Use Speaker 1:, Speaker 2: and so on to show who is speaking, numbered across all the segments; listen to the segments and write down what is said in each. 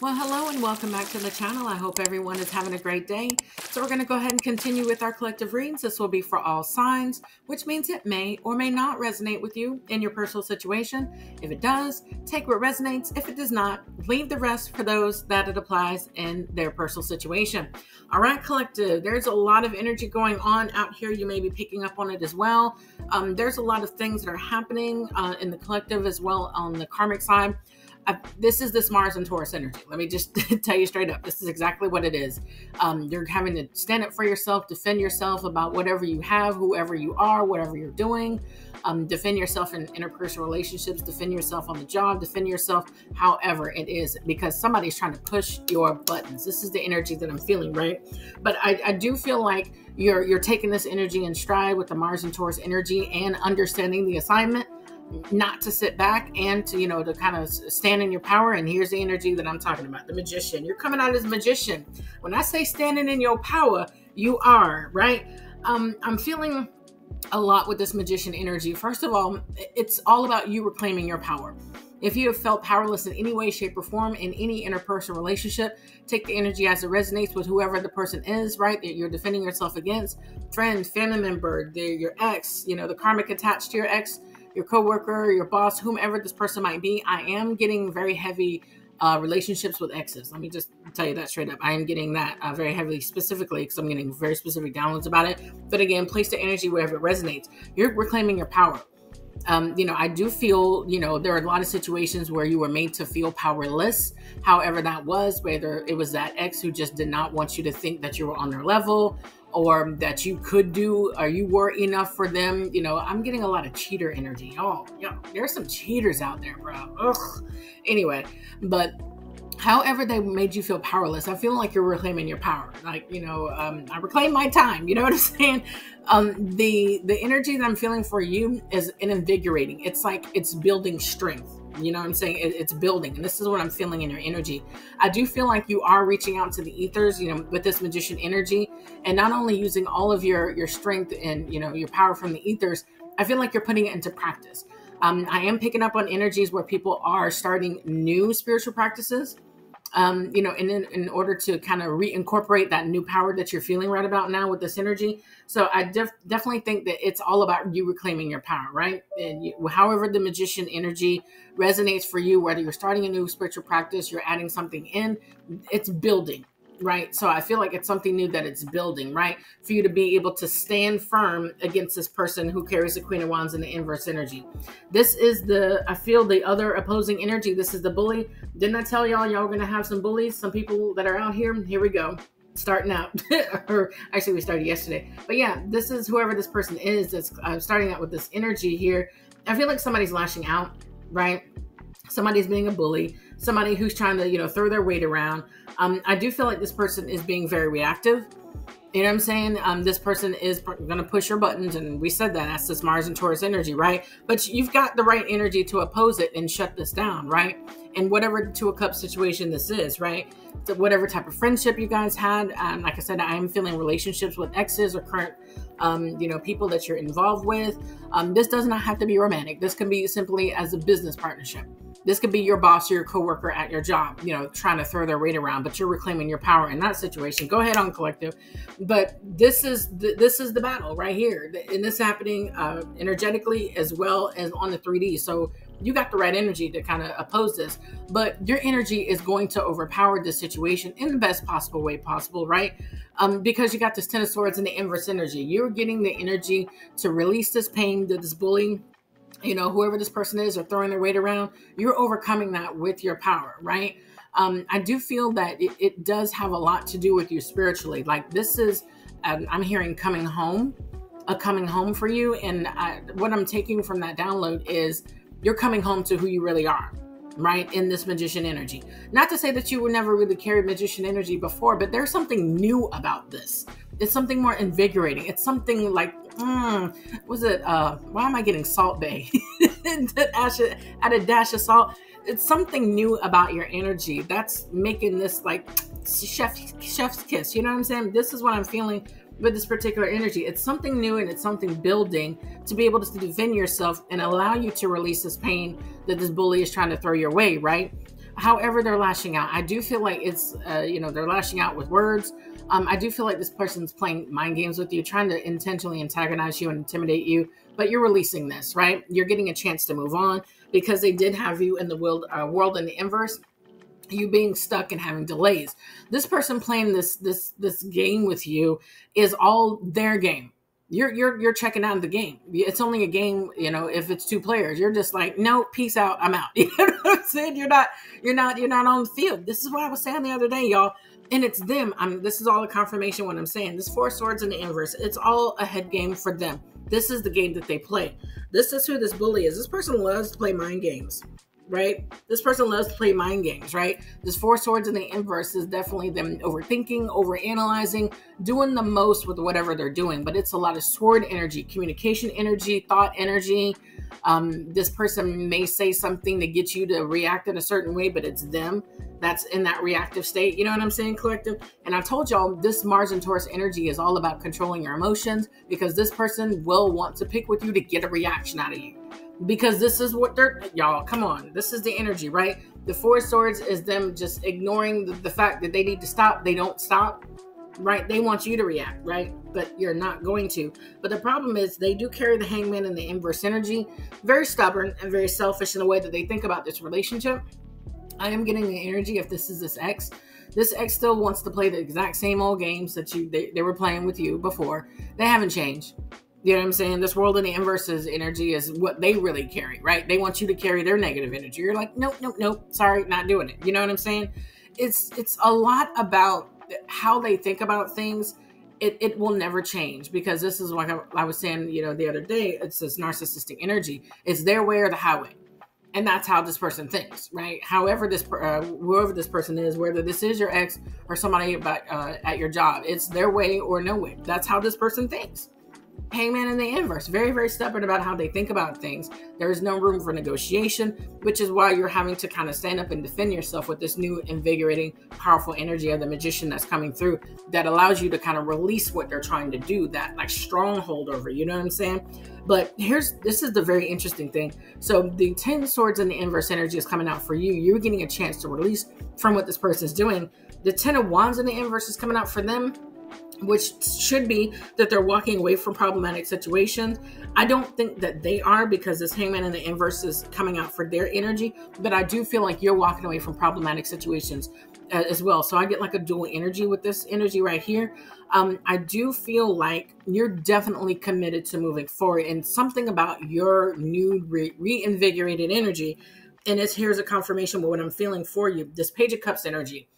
Speaker 1: Well, hello and welcome back to the channel. I hope everyone is having a great day. So we're going to go ahead and continue with our collective readings. This will be for all signs, which means it may or may not resonate with you in your personal situation. If it does, take what resonates. If it does not, leave the rest for those that it applies in their personal situation. All right, collective, there's a lot of energy going on out here. You may be picking up on it as well. Um, there's a lot of things that are happening uh, in the collective as well on the karmic side. I, this is this Mars and Taurus energy. Let me just tell you straight up. This is exactly what it is. Um, you're having to stand up for yourself, defend yourself about whatever you have, whoever you are, whatever you're doing. Um, defend yourself in interpersonal relationships, defend yourself on the job, defend yourself however it is, because somebody's trying to push your buttons. This is the energy that I'm feeling, right? But I, I do feel like you're you're taking this energy in stride with the Mars and Taurus energy and understanding the assignment not to sit back and to you know to kind of stand in your power and here's the energy that i'm talking about the magician. You're coming out as a magician. When i say standing in your power you are right? Um i'm feeling a lot with this magician energy. First of all it's all about you reclaiming your power. If you have felt powerless in any way shape or form in any interpersonal relationship take the energy as it resonates with whoever the person is right? That you're defending yourself against. Friend family member your ex you know the karmic attached to your ex your coworker, your boss, whomever this person might be, I am getting very heavy uh, relationships with exes. Let me just tell you that straight up. I am getting that uh, very heavily, specifically because I'm getting very specific downloads about it. But again, place the energy wherever it resonates. You're reclaiming your power. Um, you know, I do feel, you know, there are a lot of situations where you were made to feel powerless. However, that was whether it was that ex who just did not want you to think that you were on their level, or that you could do or you were enough for them. You know, I'm getting a lot of cheater energy. Oh, yeah, there's some cheaters out there, bro. Ugh. Anyway, but however they made you feel powerless i feel like you're reclaiming your power like you know um, i reclaim my time you know what i'm saying um, the the energy that i'm feeling for you is invigorating it's like it's building strength you know what I'm saying? It, it's building. And this is what I'm feeling in your energy. I do feel like you are reaching out to the ethers, you know, with this magician energy and not only using all of your your strength and, you know, your power from the ethers, I feel like you're putting it into practice. Um, I am picking up on energies where people are starting new spiritual practices um, you know, in, in order to kind of reincorporate that new power that you're feeling right about now with this energy. So I def- definitely think that it's all about you reclaiming your power, right? And you, however the magician energy resonates for you, whether you're starting a new spiritual practice, you're adding something in, it's building, right? So I feel like it's something new that it's building, right? For you to be able to stand firm against this person who carries the Queen of Wands and the inverse energy. This is the, I feel the other opposing energy. This is the bully. Didn't I tell y'all, y'all going to have some bullies, some people that are out here? Here we go. Starting out, or actually, we started yesterday. But yeah, this is whoever this person is that's uh, starting out with this energy here. I feel like somebody's lashing out, right? Somebody's being a bully somebody who's trying to, you know, throw their weight around. Um, I do feel like this person is being very reactive. You know what I'm saying? Um, this person is going to push your buttons, and we said that that's this Mars and Taurus energy, right? But you've got the right energy to oppose it and shut this down, right? And whatever two of cups situation this is, right? So whatever type of friendship you guys had, um, like I said, I am feeling relationships with exes or current, um, you know, people that you're involved with. Um, this does not have to be romantic. This can be simply as a business partnership this could be your boss or your coworker at your job, you know, trying to throw their weight around, but you're reclaiming your power in that situation. Go ahead on collective. But this is the, this is the battle right here. And this happening uh, energetically as well as on the 3D. So you got the right energy to kind of oppose this, but your energy is going to overpower this situation in the best possible way possible, right? Um, because you got this Ten of Swords and the inverse energy. You're getting the energy to release this pain, this bullying, you know, whoever this person is or throwing their weight around, you're overcoming that with your power, right? Um, I do feel that it, it, does have a lot to do with you spiritually. Like this is, um, I'm hearing coming home, a coming home for you. And I, what I'm taking from that download is you're coming home to who you really are, right? In this magician energy. Not to say that you were never really carried magician energy before, but there's something new about this. It's something more invigorating. It's something like mm, was it uh why am I getting Salt Bae? add a dash of salt. It's something new about your energy that's making this like chef chef's kiss. You know what I'm saying? This is what I'm feeling with this particular energy. It's something new and it's something building to be able to defend yourself and allow you to release this pain that this bully is trying to throw your way, right? however they're lashing out. I do feel like it's, uh, you know, they're lashing out with words. Um, I do feel like this person's playing mind games with you, trying to intentionally antagonize you and intimidate you. But you're releasing this, right? You're getting a chance to move on because they did have you in the world, uh, world in the inverse you being stuck and having delays. This person playing this this this game with you is all their game you're you're you're checking out of the game. It's only a game, you know, if it's two players. You're just like, no, peace out, I'm out. You know what I'm saying? You're not you're not you're not on the field. This is what I was saying the other day, y'all. And it's them. I'm this is all a confirmation what I'm saying. This four swords in the inverse. It's all a head game for them. This is the game that they play. This is who this bully is. This person loves to play mind games right? This person loves to play mind games, right? This four swords in the inverse is definitely them overthinking, overanalyzing, doing the most with whatever they're doing. But it's a lot of sword energy, communication energy, thought energy. Um, this person may say something to get you to react in a certain way, but it's them that's in that reactive state. You know what I'm saying, collective? And I told y'all this Mars and Taurus energy is all about controlling your emotions because this person will want to pick with you to get a reaction out of you because this is what they're y'all come on this is the energy right the four swords is them just ignoring the, the, fact that they need to stop they don't stop right they want you to react right but you're not going to but the problem is they do carry the hangman and the inverse energy very stubborn and very selfish in the way that they think about this relationship i am getting the energy if this is this ex this ex still wants to play the exact same old games that you they, they were playing with you before they haven't changed you know what I'm saying? This world in the inverses energy is what they really carry, right? They want you to carry their negative energy. You're like, nope, nope, nope. Sorry, not doing it. You know what I'm saying? It's it's a lot about how they think about things. It, it will never change because this is like I, was saying, you know, the other day. It's this narcissistic energy. It's their way or the highway, and that's how this person thinks, right? However, this uh, whoever this person is, whether this is your ex or somebody about, uh, at your job, it's their way or no way. That's how this person thinks Hangman in the inverse, very, very stubborn about how they think about things. There is no room for negotiation, which is why you're having to kind of stand up and defend yourself with this new, invigorating, powerful energy of the magician that's coming through that allows you to kind of release what they're trying to do, that like stronghold over you. know what I'm saying? But here's this is the very interesting thing. So the 10 swords and the inverse energy is coming out for you. You're getting a chance to release from what this person's doing. The 10 of wands in the inverse is coming out for them which should be that they're walking away from problematic situations. I don't think that they are because this hangman and the inverse is coming out for their energy, but I do feel like you're walking away from problematic situations uh, as well. So I get like a dual energy with this energy right here. Um, I do feel like you're definitely committed to moving forward and something about your new re- reinvigorated energy. And it's here's a confirmation of what I'm feeling for you. This Page of Cups energy.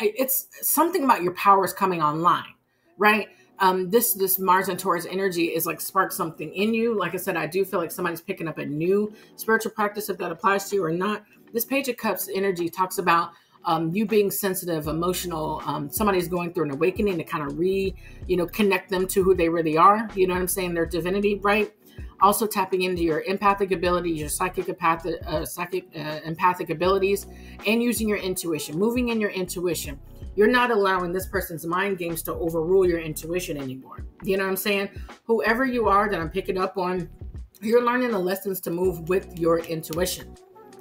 Speaker 1: It's something about your powers coming online right? Um, this this Mars and Taurus energy is like spark something in you. Like I said, I do feel like somebody's picking up a new spiritual practice if that applies to you or not. This Page of Cups energy talks about um, you being sensitive, emotional. Um, somebody's going through an awakening to kind of re, you know, connect them to who they really are. You know what I'm saying? Their divinity, right? Also tapping into your empathic abilities, your psychic empathic, uh, psychic uh, empathic abilities, and using your intuition, moving in your intuition you're not allowing this person's mind games to overrule your intuition anymore. You know what I'm saying? Whoever you are that I'm picking up on, you're learning the lessons to move with your intuition,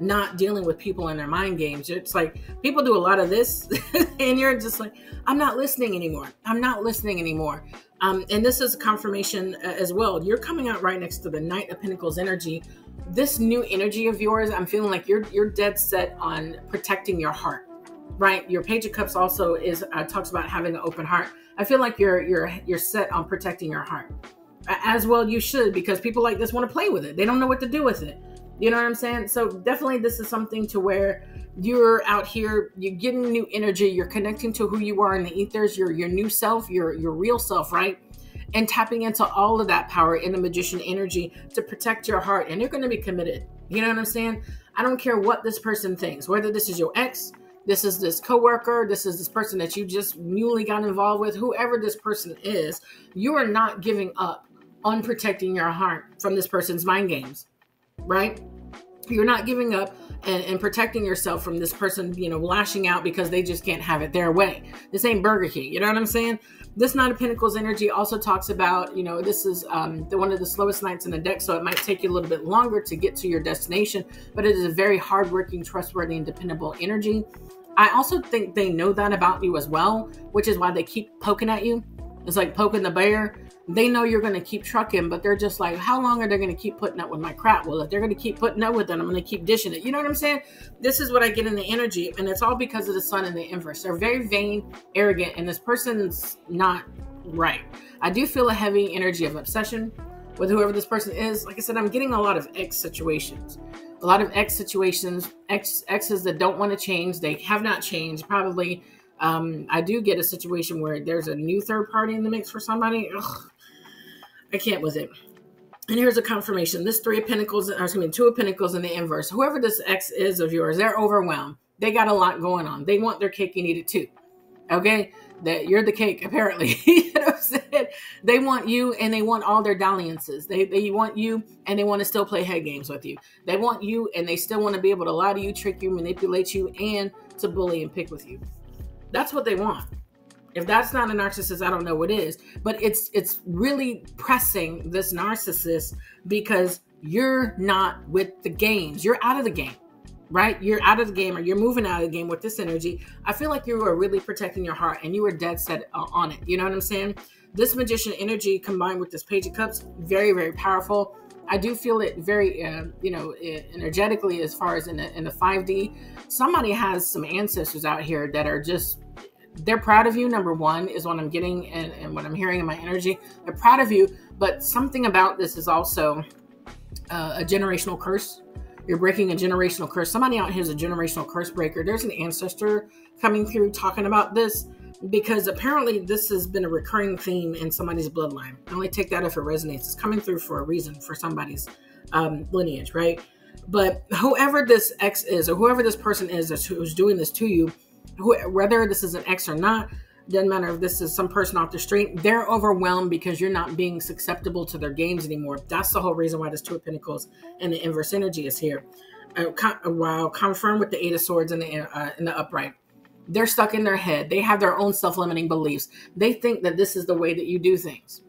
Speaker 1: not dealing with people and their mind games. It's like people do a lot of this, and you're just like, I'm not listening anymore. I'm not listening anymore. Um, and this is a confirmation uh, as well. You're coming out right next to the Knight of Pentacles energy. This new energy of yours, I'm feeling like you're you're dead set on protecting your heart right your page of cups also is uh, talks about having an open heart. I feel like you're you're you're set on protecting your heart as well you should because people like this want to play with it. They don't know what to do with it. You know what i'm saying? So definitely this is something to where you're out here you're getting new energy you're connecting to who you are in the ethers your your new self your your real self right? And tapping into all of that power in the magician energy to protect your heart and you're going to be committed. You know what i'm saying? I don't care what this person thinks whether this is your ex this is this coworker, this is this person that you just newly got involved with, whoever this person is, you are not giving up on protecting your heart from this person's mind games, right? you're not giving up and, and, protecting yourself from this person, you know, lashing out because they just can't have it their way. This ain't Burger King. You know what I'm saying? This Knight of Pentacles energy also talks about, you know, this is um, the, one of the slowest knights in the deck, so it might take you a little bit longer to get to your destination, but it is a very hardworking, trustworthy, and dependable energy. I also think they know that about you as well, which is why they keep poking at you. It's like poking the bear they know you're going to keep trucking, but they're just like, how long are they going to keep putting up with my crap? Well, if they're going to keep putting up with it, I'm going to keep dishing it. You know what I'm saying? This is what I get in the energy, and it's all because of the sun and the inverse. They're very vain, arrogant, and this person's not right. I do feel a heavy energy of obsession with whoever this person is. Like I said, I'm getting a lot of X situations. A lot of X situations, X X's that don't want to change. They have not changed. Probably, um, I do get a situation where there's a new third party in the mix for somebody. Ugh I can't with it. And here's a confirmation. This three of pentacles, or excuse me, two of pentacles in the inverse. Whoever this ex is of yours, they're overwhelmed. They got a lot going on. They want their cake and eat it too. Okay? That you're the cake, apparently. you know what I'm saying? They want you and they want all their dalliances. They, they want you and they want to still play head games with you. They want you and they still want to be able to lie to you, trick you, manipulate you, and to bully and pick with you. That's what they want. If that's not a narcissist, I don't know what is. But it's it's really pressing this narcissist because you're not with the games. You're out of the game. Right? You're out of the game or you're moving out of the game with this energy. I feel like you are really protecting your heart and you are dead set uh, on it. You know what I'm saying? This magician energy combined with this page of cups, very, very powerful. I do feel it very, uh, you know, energetically as far as in the, in the 5D. Somebody has some ancestors out here that are just they're proud of you number one is what i'm getting and, and, what i'm hearing in my energy. They're proud of you but something about this is also uh, a generational curse. You're breaking a generational curse. Somebody out here is a generational curse breaker. There's an ancestor coming through talking about this because apparently this has been a recurring theme in somebody's bloodline. I only take that if it resonates. It's coming through for a reason for somebody's um, lineage right? But whoever this ex is or whoever this person is who's doing this to you whether this is an ex or not, doesn't matter if this is some person off the street, they're overwhelmed because you're not being susceptible to their games anymore. That's the whole reason why this Two of Pentacles and the inverse energy is here. Uh, while confirmed with the Eight of Swords and the uh, in the upright, they're stuck in their head. They have their own self-limiting beliefs. They think that this is the way that you do things.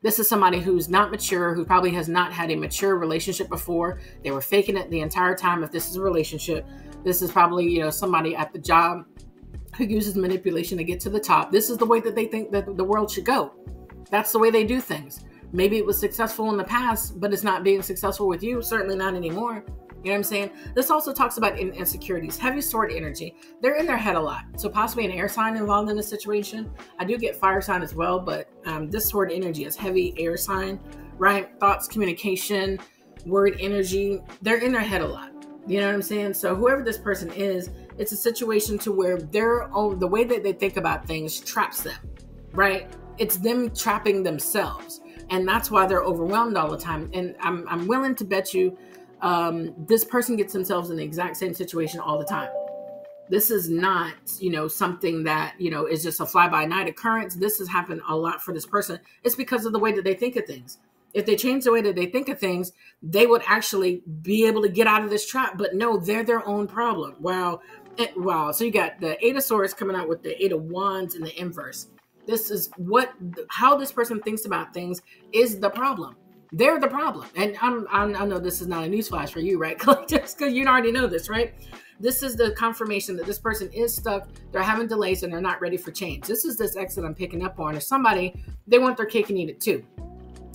Speaker 1: This is somebody who's not mature, who probably has not had a mature relationship before. They were faking it the entire time. If this is a relationship, this is probably you know somebody at the job who uses manipulation to get to the top. This is the way that they think that the world should go. That's the way they do things. Maybe it was successful in the past, but it's not being successful with you. Certainly not anymore. You know what I'm saying? This also talks about insecurities, heavy sword energy. They're in their head a lot. So possibly an air sign involved in the situation. I do get fire sign as well, but um, this sword energy is heavy air sign, right? Thoughts, communication, word energy. They're in their head a lot. You know what I'm saying? So whoever this person is, it's a situation to where their own the way that they think about things traps them, right? It's them trapping themselves. And that's why they're overwhelmed all the time. And I'm I'm willing to bet you um, this person gets themselves in the exact same situation all the time. This is not, you know, something that, you know, is just a fly by night occurrence. This has happened a lot for this person. It's because of the way that they think of things if they change the way that they think of things, they would actually be able to get out of this trap. But no, they're their own problem. Wow. Wow. So you got the Eight of Swords coming out with the Eight of Wands and the inverse. This is what, how this person thinks about things is the problem. They're the problem. And I'm, I'm i know this is not a newsflash for you, right? Just because you already know this, right? This is the confirmation that this person is stuck. They're having delays and they're not ready for change. This is this exit I'm picking up on. If somebody, they want their cake and eat it too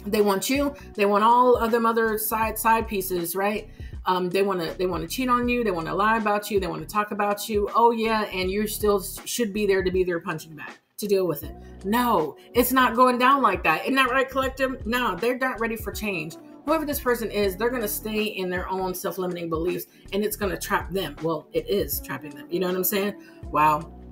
Speaker 1: they want you. They want all of them other side side pieces right? Um, they want to they want to cheat on you. They want to lie about you. They want to talk about you. Oh yeah and you still should be there to be their punching bag to deal with it. No it's not going down like that. Isn't that right collective? No they're not ready for change. Whoever this person is they're going to stay in their own self-limiting beliefs and it's going to trap them. Well it is trapping them. You know what i'm saying? Wow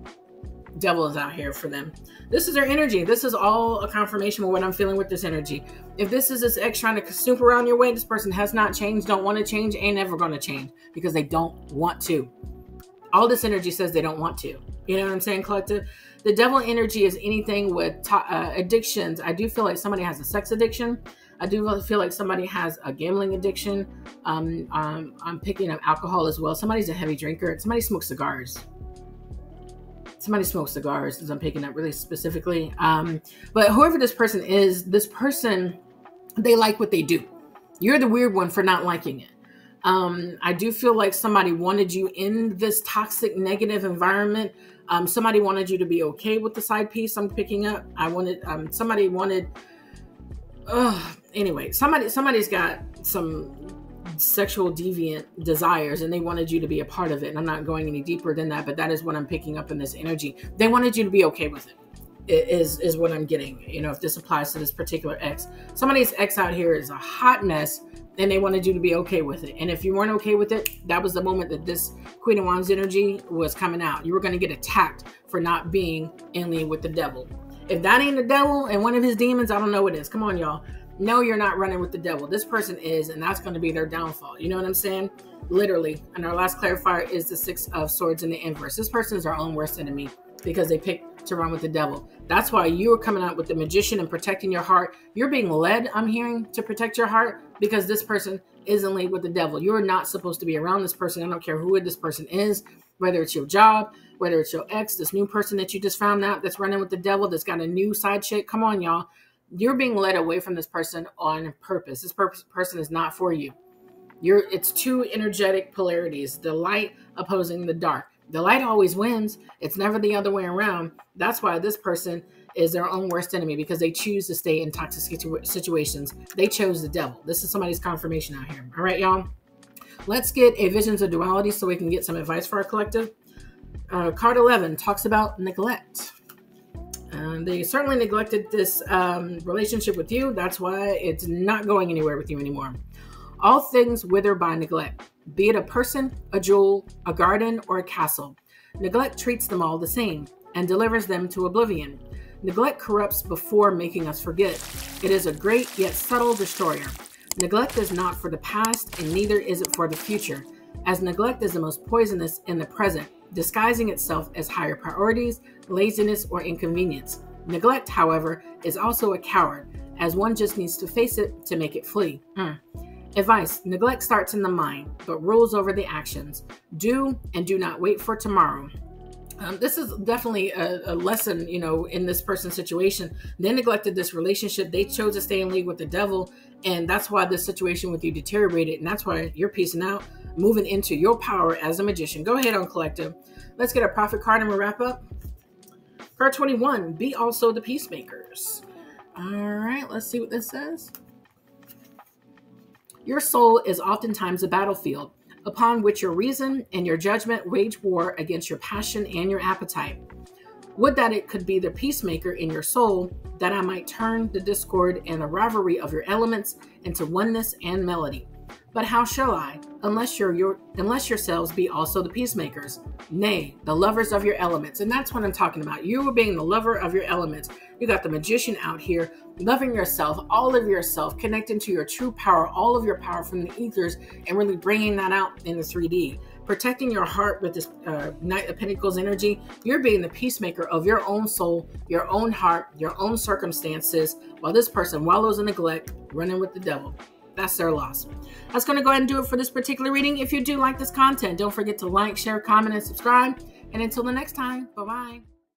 Speaker 1: devil is out here for them. This is their energy. This is all a confirmation of what I'm feeling with this energy. If this is this X trying to snoop around your way, this person has not changed, don't want to change, ain't never going to change because they don't want to. All this energy says they don't want to. You know what I'm saying, collective? The devil energy is anything with uh, addictions. I do feel like somebody has a sex addiction. I do feel like somebody has a gambling addiction. Um, um, I'm picking up alcohol as well. Somebody's a heavy drinker. Somebody smokes cigars. Somebody smokes cigars, as I'm picking up really specifically. Um, but whoever this person is, this person, they like what they do. You're the weird one for not liking it. Um, I do feel like somebody wanted you in this toxic, negative environment. Um, somebody wanted you to be okay with the side piece I'm picking up. I wanted um, somebody wanted. Uh, anyway, somebody somebody's got some sexual deviant desires and they wanted you to be a part of it. And I'm not going any deeper than that, but that is what I'm picking up in this energy. They wanted you to be okay with it. Is is what I'm getting. You know, if this applies to this particular ex, somebody's ex out here is a hot mess and they wanted you to be okay with it. And if you weren't okay with it, that was the moment that this Queen of Wands energy was coming out. You were going to get attacked for not being in league with the devil. If that ain't the devil and one of his demons, I don't know what is. Come on, y'all. No, you're not running with the devil. This person is, and that's going to be their downfall. You know what I'm saying? Literally. And our last clarifier is the Six of Swords in the inverse. This person is our own worst enemy because they picked to run with the devil. That's why you are coming out with the magician and protecting your heart. You're being led, I'm hearing, to protect your heart because this person is in league with the devil. You're not supposed to be around this person. I don't care who this person is, whether it's your job, whether it's your ex, this new person that you just found out that's running with the devil, that's got a new side chick. Come on, y'all. You're being led away from this person on purpose. This per- person is not for you. You're it's two energetic polarities, the light opposing the dark. The light always wins. It's never the other way around. That's why this person is their own worst enemy because they choose to stay in toxic situ- situations. They chose the devil. This is somebody's confirmation out here. All right, y'all. Let's get a visions of duality so we can get some advice for our collective. Uh, card 11 talks about neglect. And they certainly neglected this um, relationship with you. That's why it's not going anywhere with you anymore. All things wither by neglect be it a person, a jewel, a garden, or a castle. Neglect treats them all the same and delivers them to oblivion. Neglect corrupts before making us forget. It is a great yet subtle destroyer. Neglect is not for the past, and neither is it for the future, as neglect is the most poisonous in the present, disguising itself as higher priorities, laziness, or inconvenience. Neglect, however, is also a coward, as one just needs to face it to make it flee. Mm. Advice Neglect starts in the mind, but rules over the actions. Do and do not wait for tomorrow. Um, this is definitely a, a, lesson, you know, in this person's situation. They neglected this relationship. They chose to stay in league with the devil. And that's why this situation with you deteriorated. And that's why you're piecing out, moving into your power as a magician. Go ahead on collective. Let's get a prophet card and we'll wrap up. Card 21 Be also the peacemakers. All right, let's see what this says. Your soul is oftentimes a battlefield upon which your reason and your judgment wage war against your passion and your appetite. Would that it could be the peacemaker in your soul, that I might turn the discord and the rivalry of your elements into oneness and melody. But how shall I, unless your, your unless yourselves be also the peacemakers, nay, the lovers of your elements? And that's what I'm talking about. You are being the lover of your elements. You got the magician out here, loving yourself, all of yourself, connecting to your true power, all of your power from the ethers, and really bringing that out in the 3D. Protecting your heart with this uh, Knight of Pentacles energy, you're being the peacemaker of your own soul, your own heart, your own circumstances, while this person wallows in neglect, running with the devil that's their loss. That's going to go ahead and do it for this particular reading. If you do like this content, don't forget to like, share, comment, and subscribe. And until the next time, bye bye.